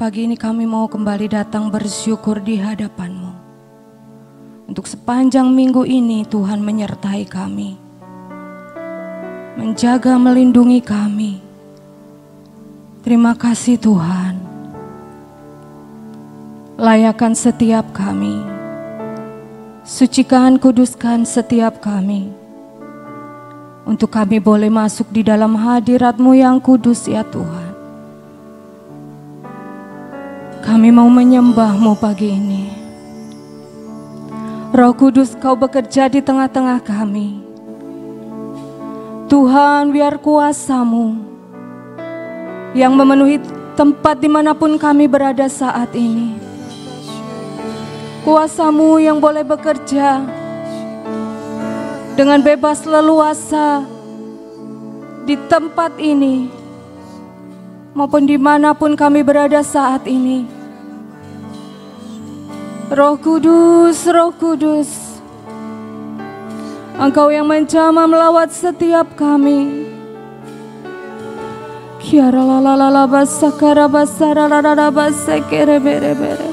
pagi ini kami mau kembali datang bersyukur di hadapan-Mu. Untuk sepanjang minggu ini Tuhan menyertai kami. Menjaga melindungi kami. Terima kasih Tuhan. Layakan setiap kami. Sucikan, kuduskan setiap kami. Untuk kami boleh masuk di dalam hadirat-Mu yang kudus ya Tuhan. Kami mau menyembahmu pagi ini. Roh Kudus kau bekerja di tengah-tengah kami. Tuhan biar kuasamu yang memenuhi tempat di mana pun kami berada saat ini. Kuasamu yang boleh bekerja dengan bebas leluasa di tempat ini maupun di mana pun kami berada saat ini. Roh Kudus, Roh Kudus, Engkau yang menjamah melawat setiap kami. Kiara la la la la basa kara basa la la la la basa kere bere bere.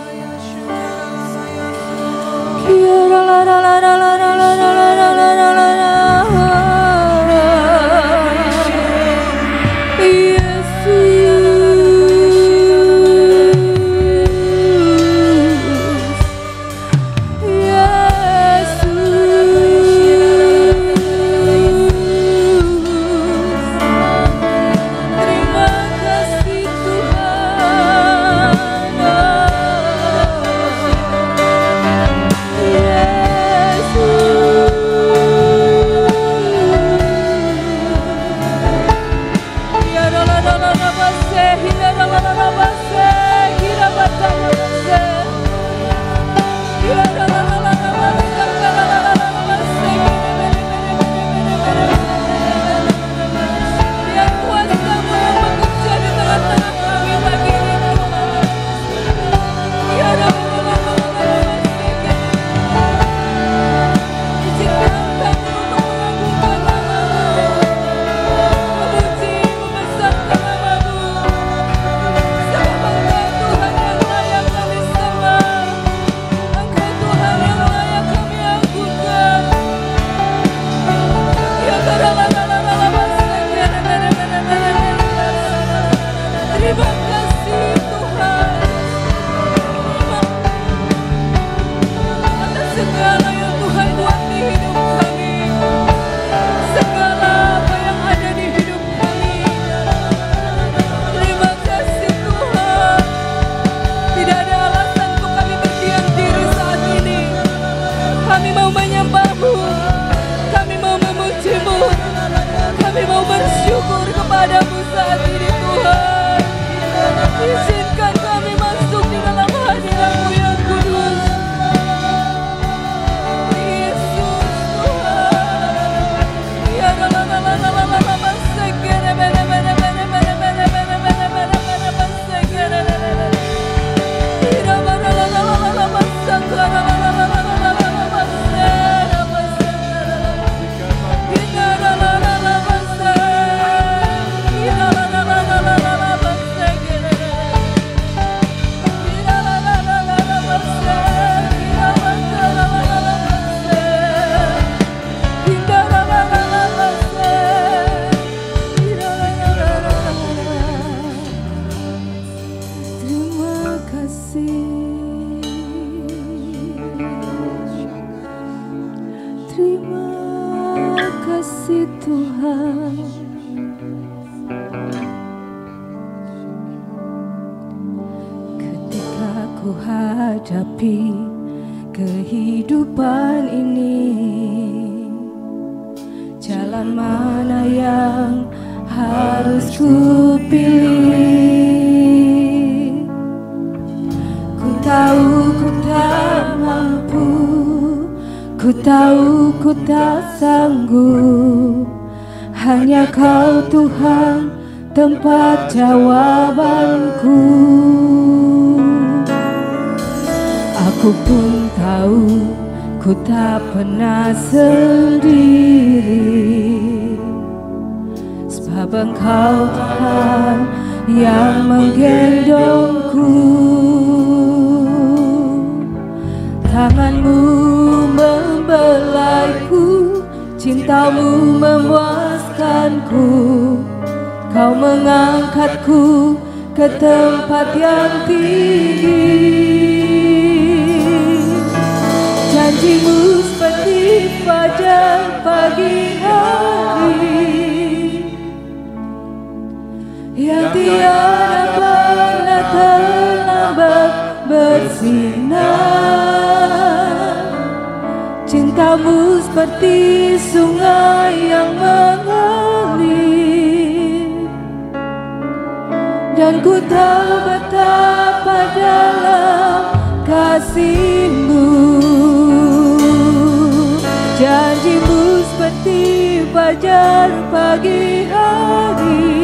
Kiara la la la la la la la la la la la la la. Seperti sungai yang mengalir. Dan ku tahu betapa dalam kasihmu. Janjimu seperti fajar pagi hari.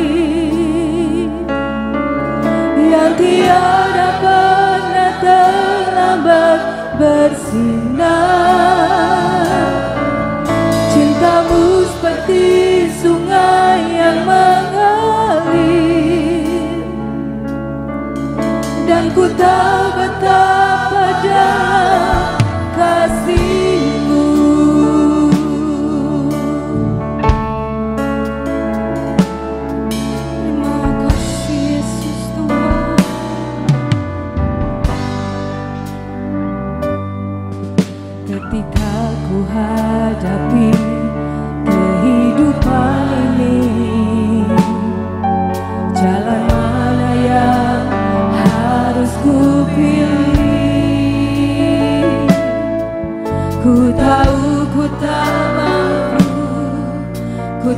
Yang tiada pernah terlambat bersinar Cintamu seperti sungai yang mengalir. Dan ku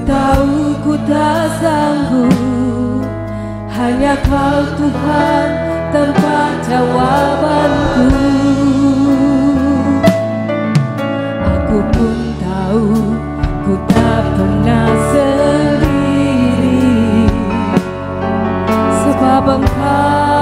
tahu ku tak sanggup. Hanya kau Tuhan tempat jawabanku. Aku pun tahu ku tak pernah sendiri. Sebab engkau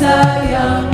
Jaga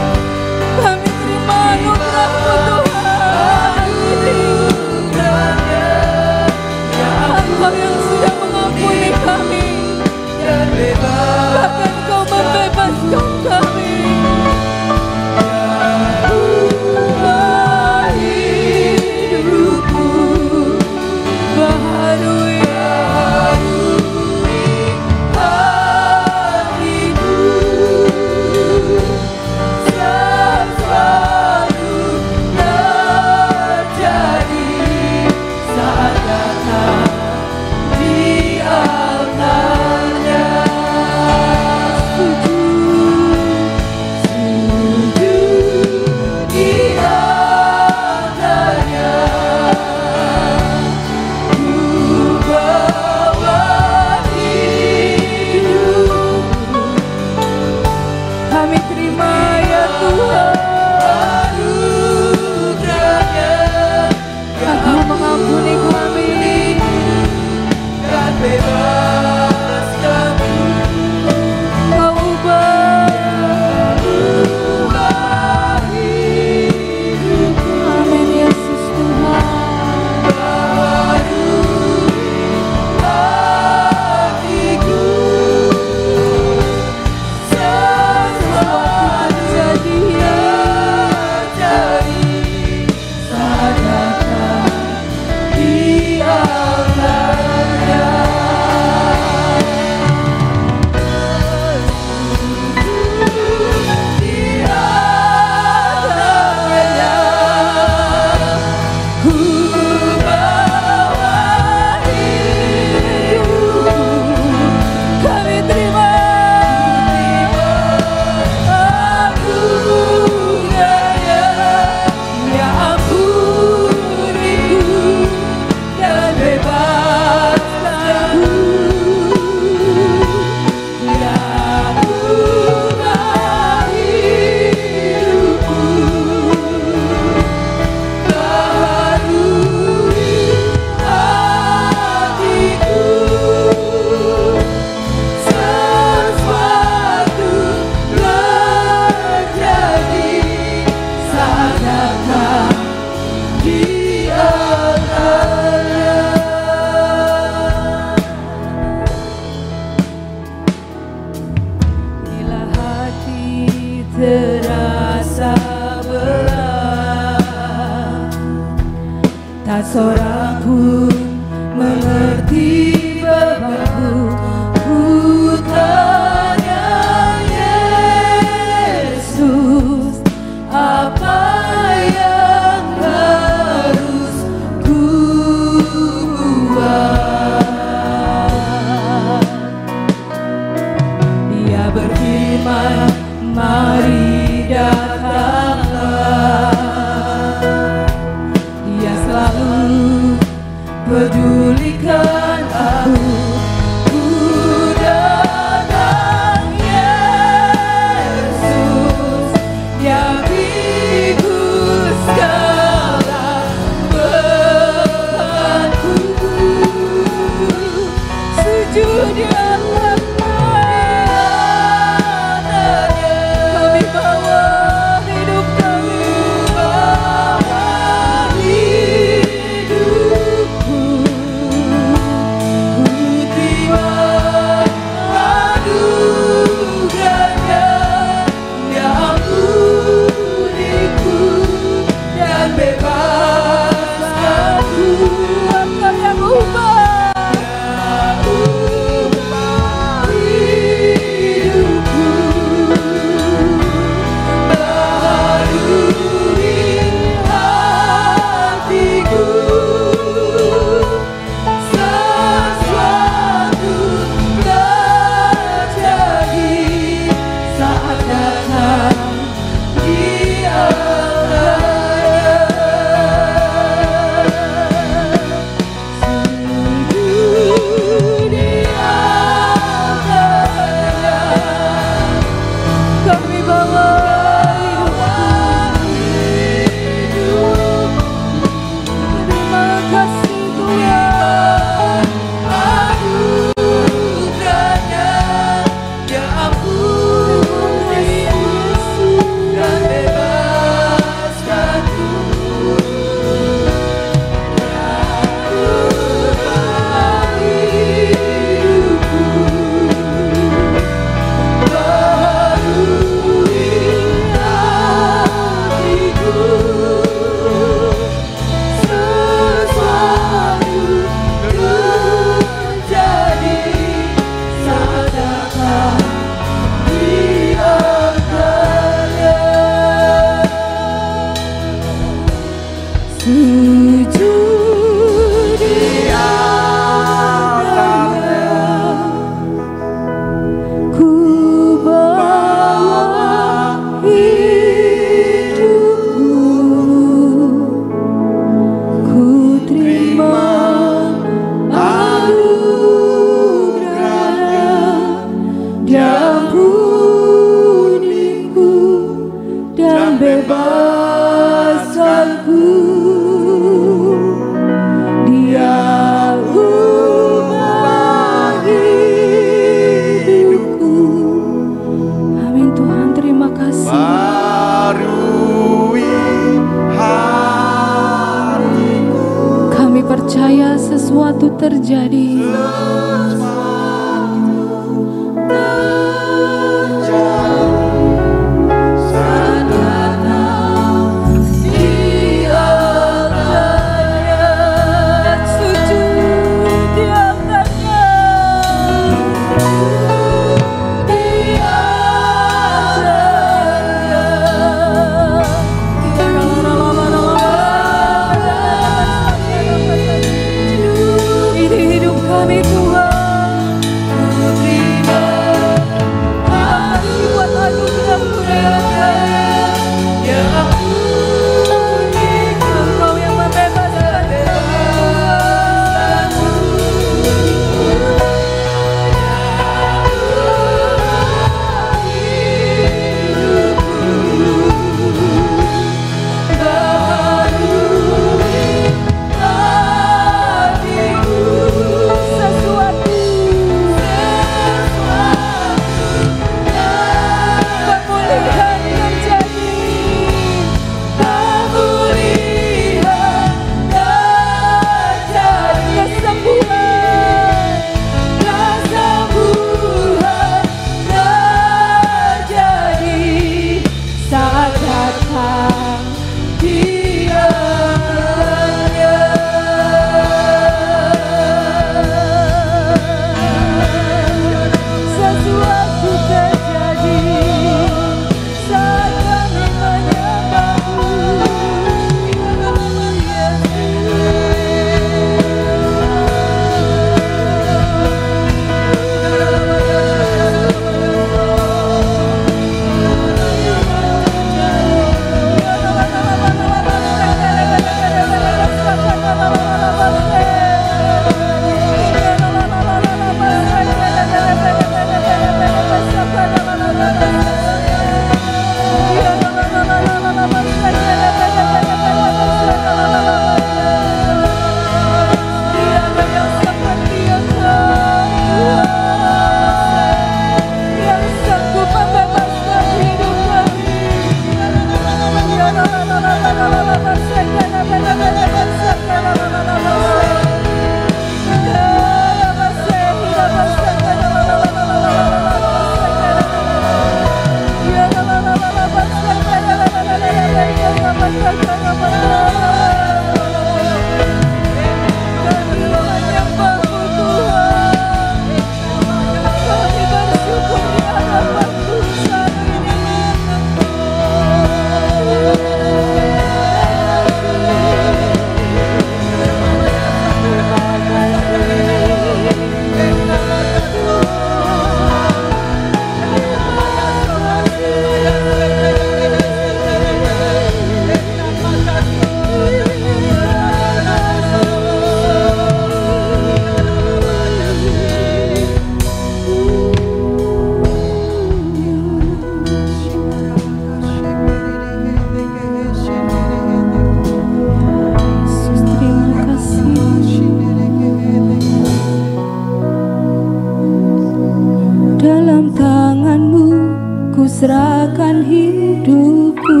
serahkan hidupku.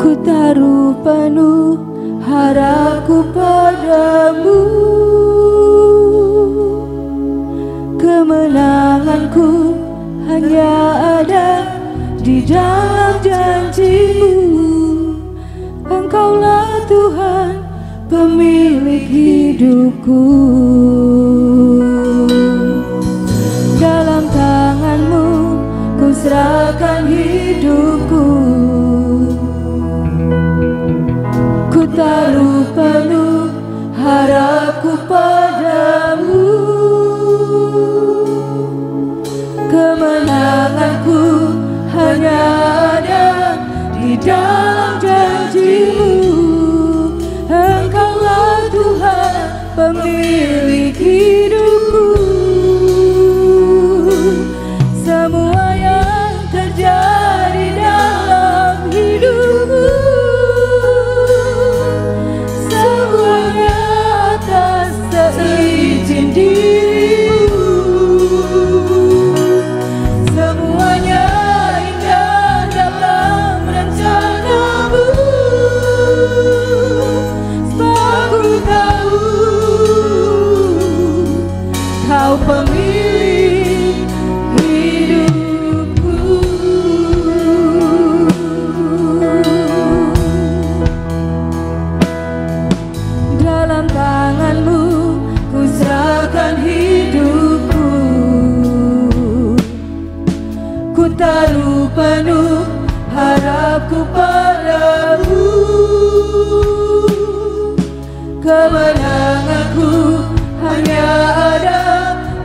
Ku taruh penuh harapku padamu. Kemenanganku hanya ada di dalam janjimu. Engkaulah Tuhan pemilik hidupku. kemenanganku hanya ada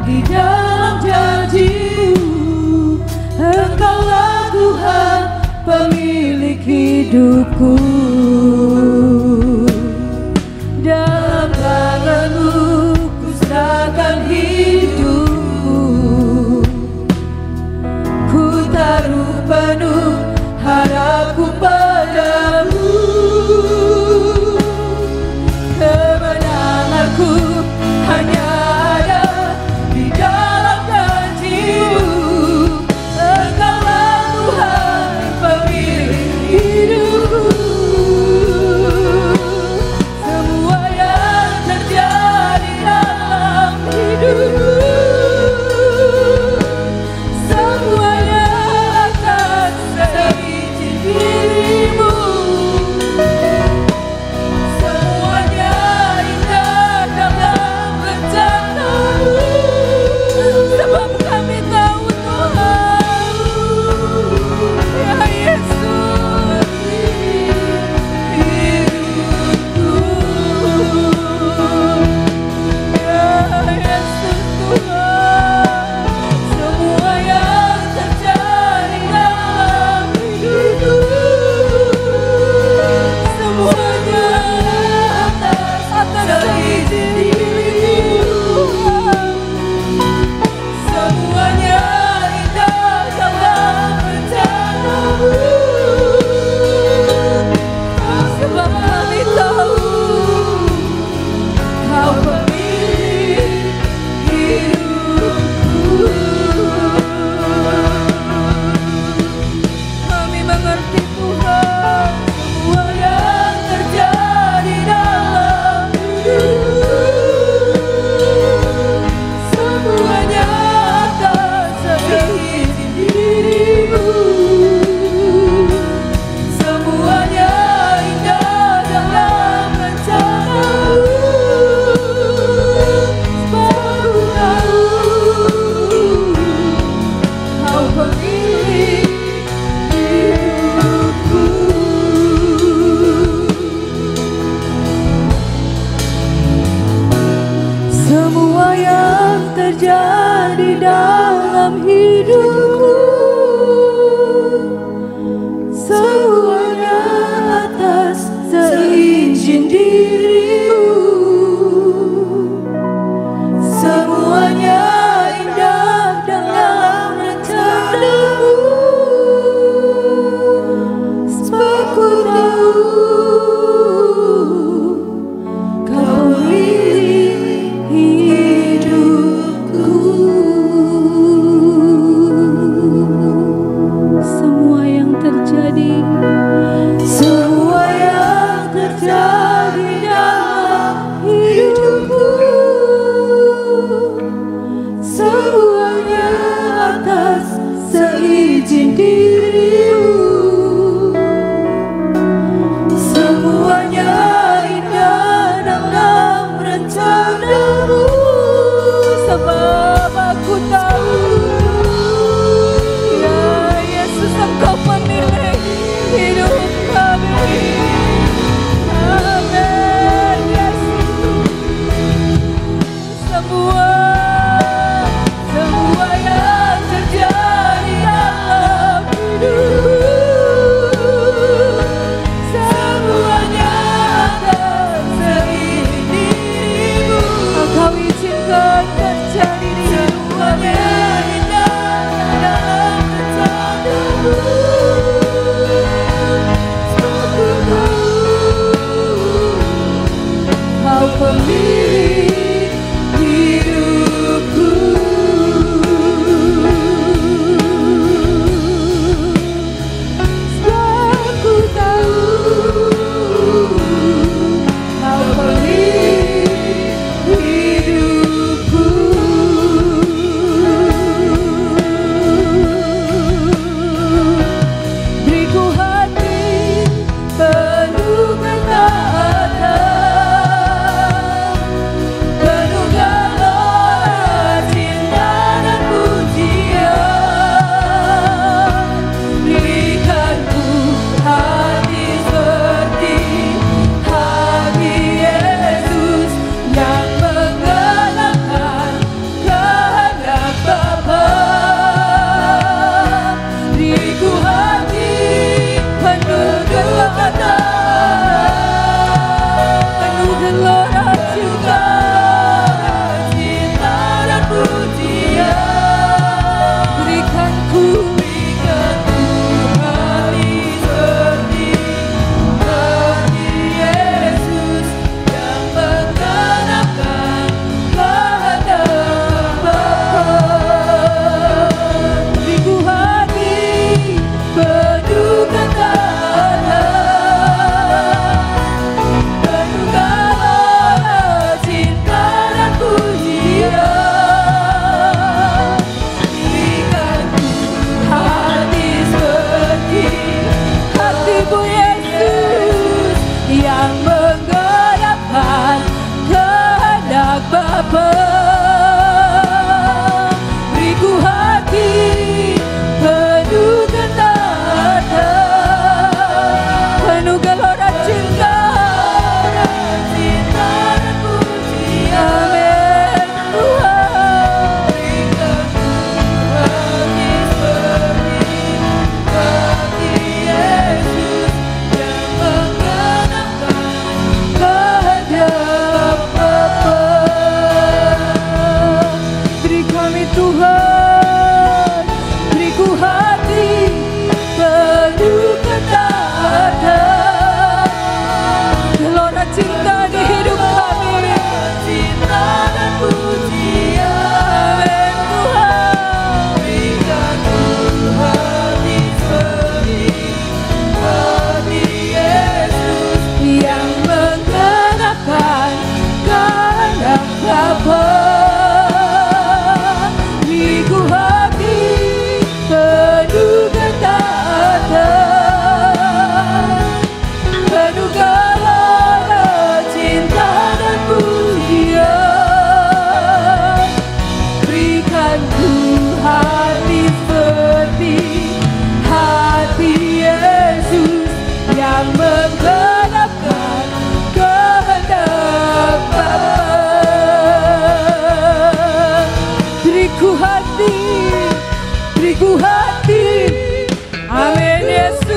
di dalam janjimu. Engkaulah Tuhan pemilik hidupku. mengerti Tuhan.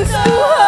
Yesus Tuhan.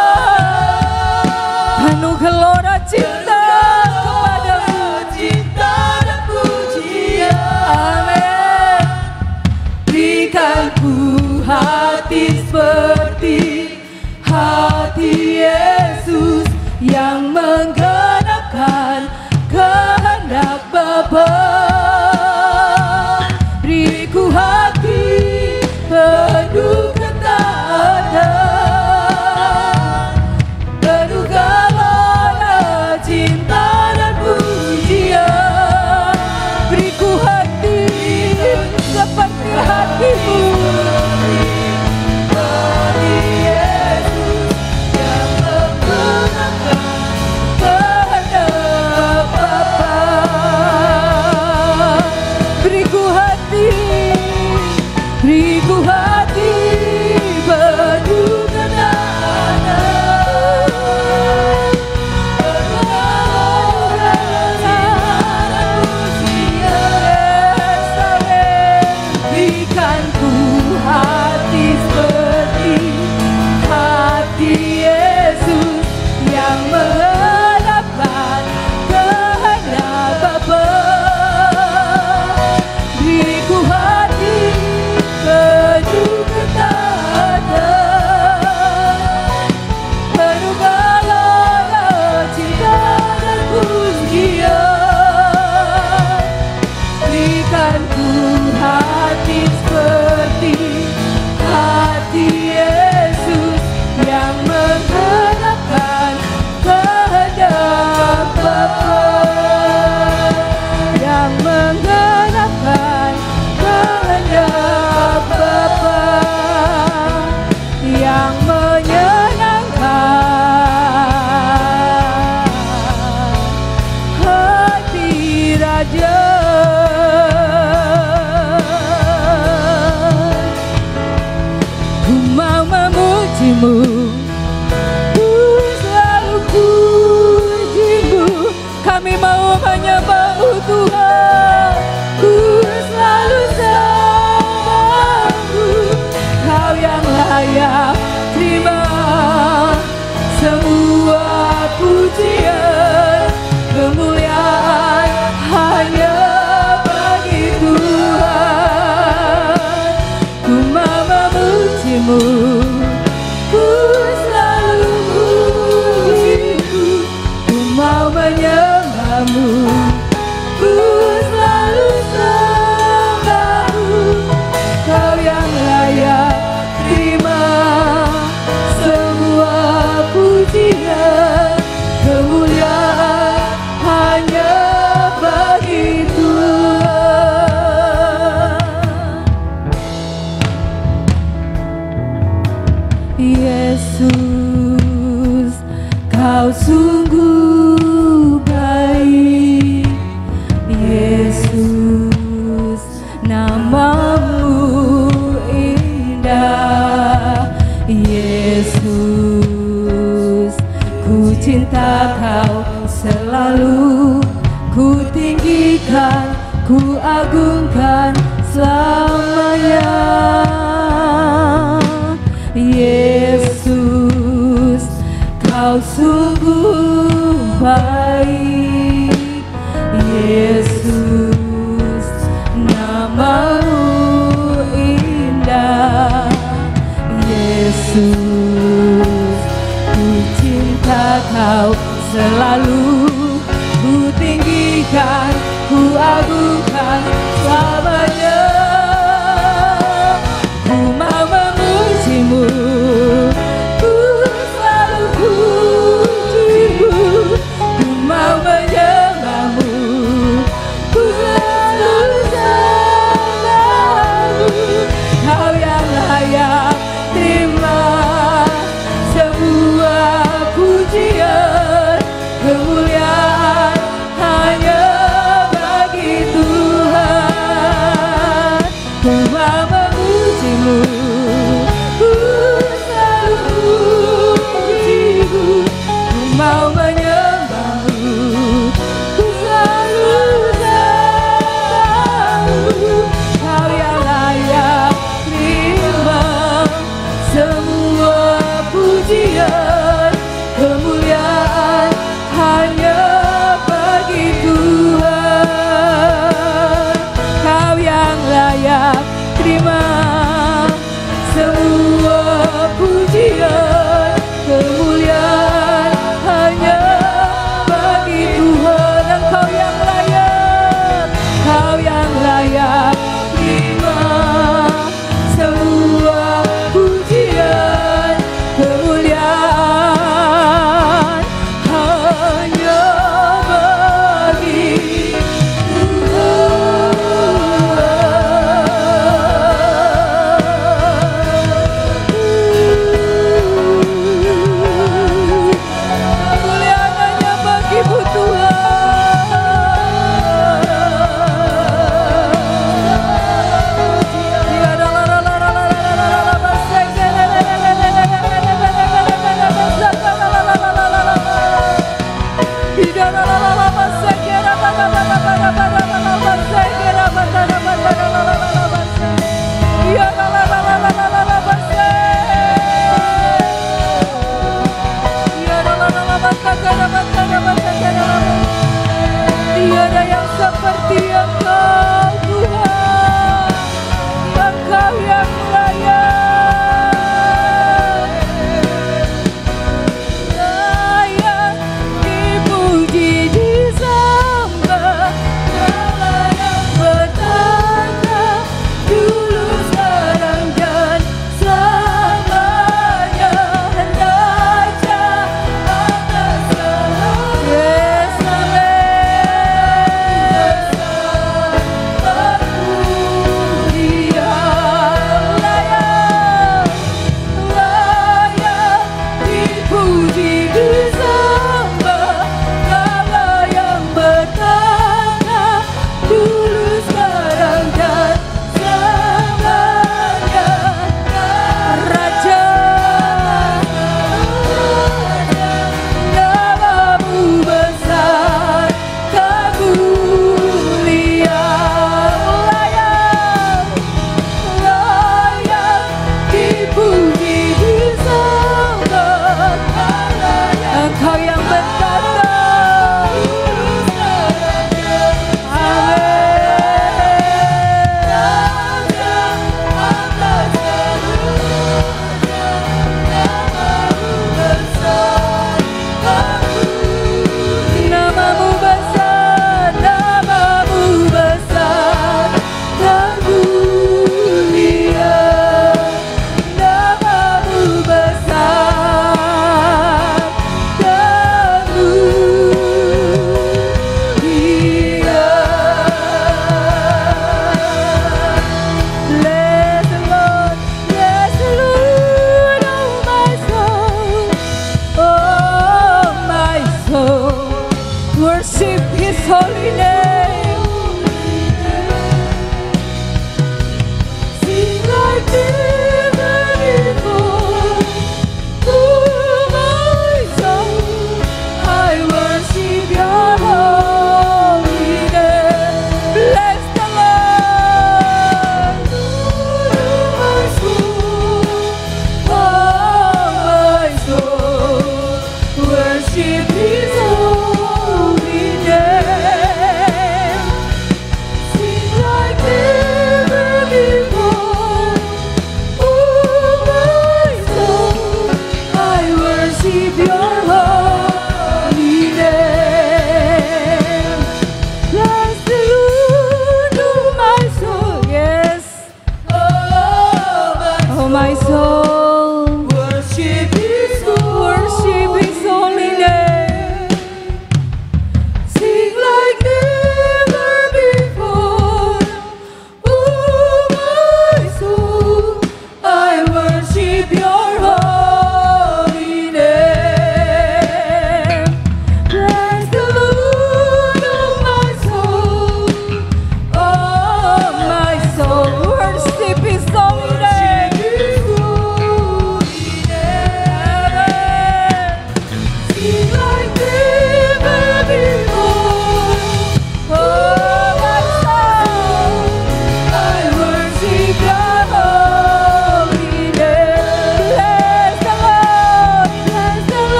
Yesus,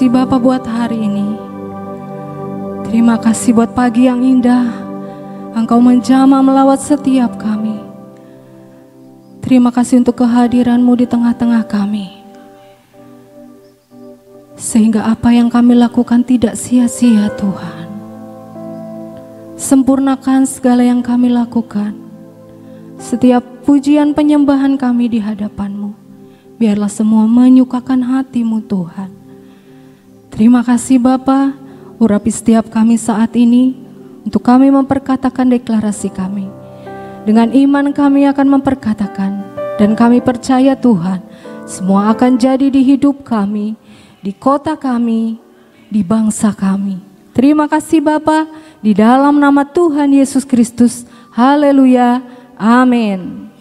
kasih Bapa buat hari ini Terima kasih buat pagi yang indah Engkau menjamah melawat setiap kami Terima kasih untuk kehadiranmu di tengah-tengah kami. Sehingga apa yang kami lakukan tidak sia-sia Tuhan. Sempurnakan segala yang kami lakukan. Setiap pujian penyembahan kami di hadapanmu. Biarlah semua menyukakan hatimu Tuhan. Terima kasih Bapa, urapi setiap kami saat ini untuk kami memperkatakan deklarasi kami. Dengan iman kami akan memperkatakan dan kami percaya Tuhan, semua akan jadi di hidup kami, di kota kami, di bangsa kami. Terima kasih Bapa, di dalam nama Tuhan Yesus Kristus. Haleluya. Amin.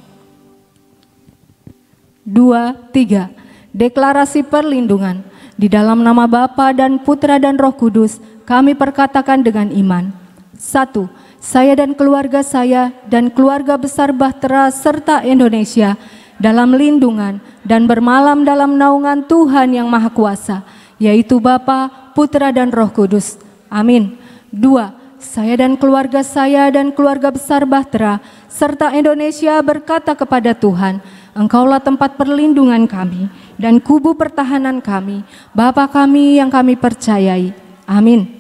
Dua, tiga. Deklarasi perlindungan. Di dalam nama Bapa dan Putra dan Roh Kudus, kami perkatakan dengan iman. Satu, saya dan keluarga saya dan keluarga besar Bahtera serta Indonesia dalam lindungan dan bermalam dalam naungan Tuhan yang Maha Kuasa, yaitu Bapa, Putra dan Roh Kudus. Amin. Dua, saya dan keluarga saya dan keluarga besar Bahtera serta Indonesia berkata kepada Tuhan, Engkaulah tempat perlindungan kami dan kubu pertahanan kami, Bapa kami yang kami percayai. Amin.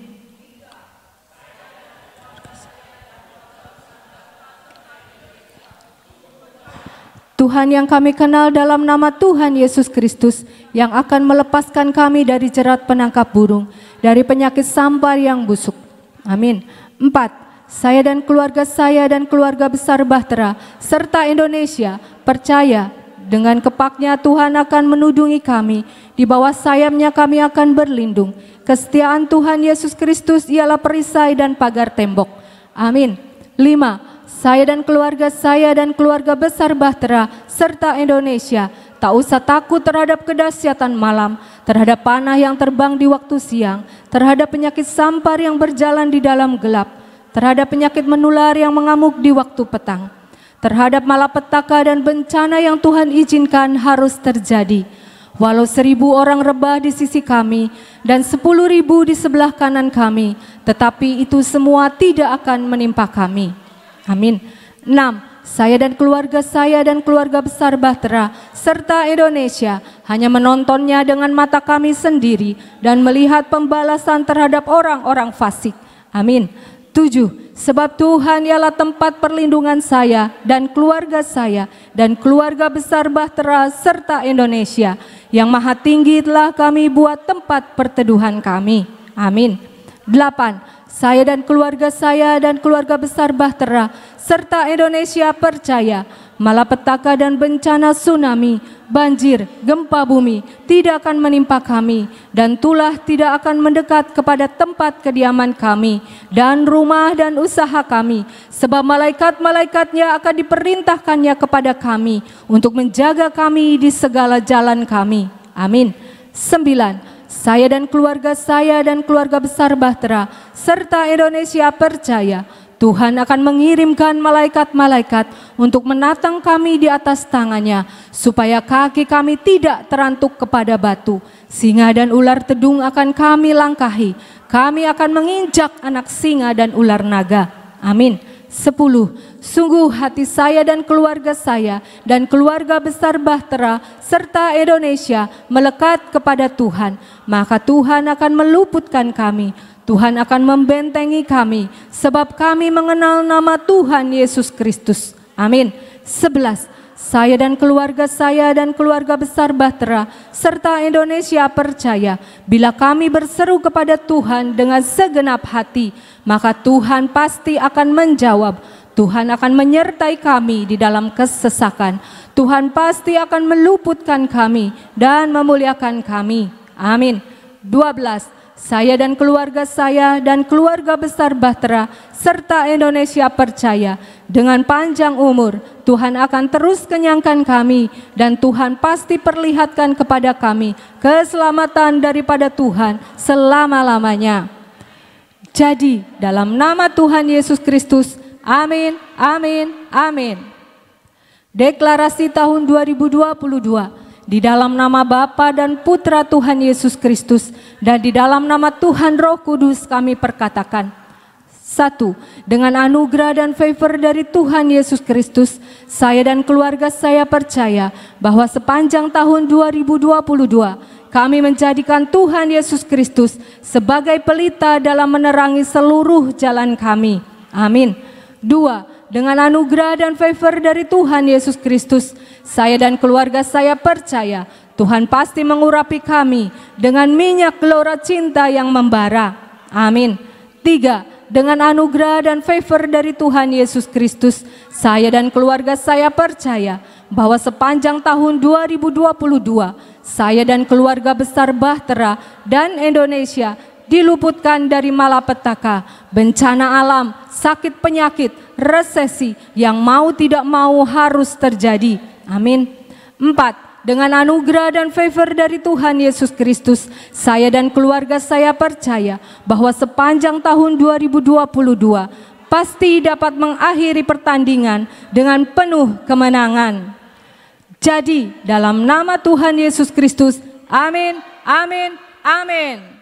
Tuhan yang kami kenal dalam nama Tuhan Yesus Kristus yang akan melepaskan kami dari jerat penangkap burung, dari penyakit sampar yang busuk. Amin. Empat, saya dan keluarga saya dan keluarga besar Bahtera serta Indonesia percaya dengan kepaknya Tuhan akan menudungi kami, di bawah sayapnya kami akan berlindung. Kesetiaan Tuhan Yesus Kristus ialah perisai dan pagar tembok. Amin. Lima, saya dan keluarga saya dan keluarga besar Bahtera serta Indonesia tak usah takut terhadap kedahsyatan malam, terhadap panah yang terbang di waktu siang, terhadap penyakit sampar yang berjalan di dalam gelap, terhadap penyakit menular yang mengamuk di waktu petang, terhadap malapetaka dan bencana yang Tuhan izinkan harus terjadi. Walau seribu orang rebah di sisi kami dan sepuluh ribu di sebelah kanan kami, tetapi itu semua tidak akan menimpa kami. Amin. 6. Saya dan keluarga saya dan keluarga besar Bahtera serta Indonesia hanya menontonnya dengan mata kami sendiri dan melihat pembalasan terhadap orang-orang fasik. Amin. 7. Sebab Tuhan ialah tempat perlindungan saya dan keluarga saya dan keluarga besar Bahtera serta Indonesia. Yang maha tinggi telah kami buat tempat perteduhan kami. Amin. 8. Saya dan keluarga saya dan keluarga besar Bahtera serta Indonesia percaya malapetaka dan bencana tsunami, banjir, gempa bumi tidak akan menimpa kami dan tulah tidak akan mendekat kepada tempat kediaman kami dan rumah dan usaha kami sebab malaikat-malaikatnya akan diperintahkannya kepada kami untuk menjaga kami di segala jalan kami. Amin. Sembilan, saya dan keluarga saya dan keluarga besar Bahtera serta Indonesia percaya Tuhan akan mengirimkan malaikat-malaikat untuk menatang kami di atas tangannya supaya kaki kami tidak terantuk kepada batu. Singa dan ular tedung akan kami langkahi. Kami akan menginjak anak singa dan ular naga. Amin. Sepuluh, sungguh hati saya dan keluarga saya dan keluarga besar Bahtera serta Indonesia melekat kepada Tuhan, maka Tuhan akan meluputkan kami. Tuhan akan membentengi kami, sebab kami mengenal nama Tuhan Yesus Kristus. Amin. Sebelas, saya dan keluarga saya dan keluarga besar Bahtera serta Indonesia percaya bila kami berseru kepada Tuhan dengan segenap hati, maka Tuhan pasti akan menjawab. Tuhan akan menyertai kami di dalam kesesakan. Tuhan pasti akan meluputkan kami dan memuliakan kami. Amin. 12. Saya dan keluarga saya dan keluarga besar Bahtera serta Indonesia percaya dengan panjang umur Tuhan akan terus kenyangkan kami dan Tuhan pasti perlihatkan kepada kami keselamatan daripada Tuhan selama-lamanya. Jadi dalam nama Tuhan Yesus Kristus, amin, amin, amin. Deklarasi tahun 2022 di dalam nama Bapa dan Putra Tuhan Yesus Kristus dan di dalam nama Tuhan Roh Kudus kami perkatakan. Satu, dengan anugerah dan favor dari Tuhan Yesus Kristus, saya dan keluarga saya percaya bahwa sepanjang tahun 2022 kami menjadikan Tuhan Yesus Kristus sebagai pelita dalam menerangi seluruh jalan kami. Amin. Dua, dengan anugerah dan favor dari Tuhan Yesus Kristus, saya dan keluarga saya percaya Tuhan pasti mengurapi kami dengan minyak gelora cinta yang membara. Amin. Tiga, dengan anugerah dan favor dari Tuhan Yesus Kristus, saya dan keluarga saya percaya bahwa sepanjang tahun 2022, saya dan keluarga besar Bahtera dan Indonesia diluputkan dari malapetaka, bencana alam, sakit penyakit, resesi yang mau tidak mau harus terjadi. Amin. Empat, dengan anugerah dan favor dari Tuhan Yesus Kristus, saya dan keluarga saya percaya bahwa sepanjang tahun 2022 pasti dapat mengakhiri pertandingan dengan penuh kemenangan. Jadi, dalam nama Tuhan Yesus Kristus, amin, amin, amin.